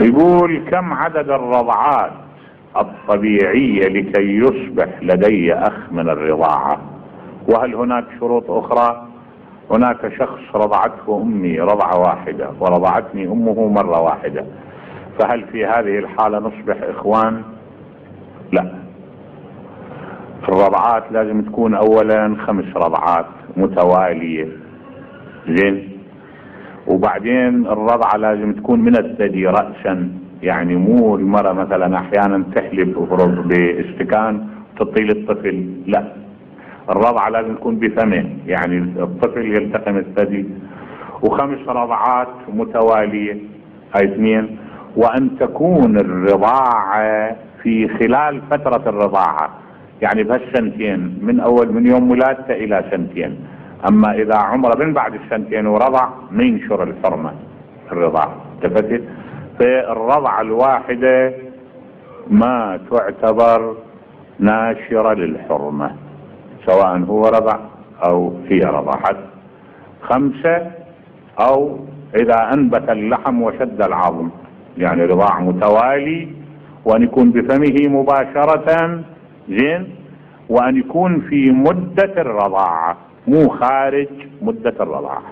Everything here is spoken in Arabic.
يقول كم عدد الرضعات الطبيعية لكي يصبح لدي أخ من الرضاعة؟ وهل هناك شروط أخرى؟ هناك شخص رضعته أمي رضعة واحدة ورضعتني أمه مرة واحدة. فهل في هذه الحالة نصبح إخوان؟ لا. الرضعات لازم تكون أولا خمس رضعات متوالية. زين؟ وبعدين الرضعة لازم تكون من الثدي رأسا. يعني مو المرأة مثلا أحيانا تحلب افرض بإستكان تطيل الطفل لا. الرضعة لازم تكون بفمه. يعني الطفل يلتقم الثدي. وخمس رضعات متوالية. هاي اثنين. وأن تكون الرضاعة في خلال فترة الرضاعة. يعني بهالسنتين من أول من يوم ولادته إلى سنتين. أما إذا عمره من بعد السنتين ورضع ما ينشر الحرمة الرضاعة التفتت فالرضعة الواحدة ما تعتبر ناشرة للحرمة سواء هو رضع أو هي رضعت. خمسة أو إذا أنبت اللحم وشد العظم يعني رضاع متوالي وأن يكون بفمه مباشرة زين وأن يكون في مدة الرضاعة مو خارج مدة الرضاعة.